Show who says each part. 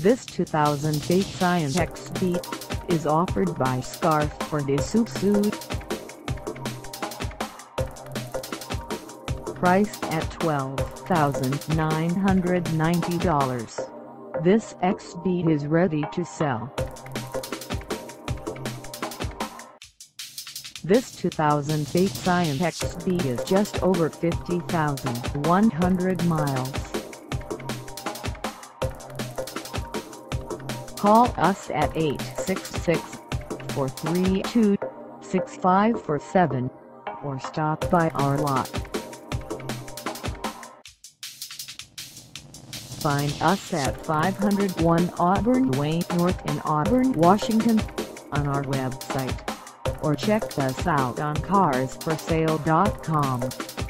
Speaker 1: This 2008 Scion xB is offered by Scarff Ford Isuzu. Priced at $12,990. This xB is ready to sell. This 2008 Scion xB is just over 50,100 miles. Call us at 866-432-6547 or stop by our lot. Find us at 501 Auburn Way North in Auburn, Washington on our website or check us out on carsforsale.com.